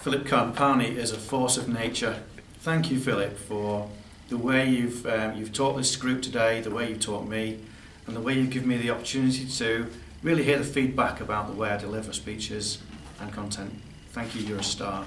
Phillip Khan-Panni is a force of nature. Thank you, Phillip, for the way you've, um, you've taught this group today, the way you've taught me, and the way you give me the opportunity to really hear the feedback about the way I deliver speeches and content. Thank you, you're a star.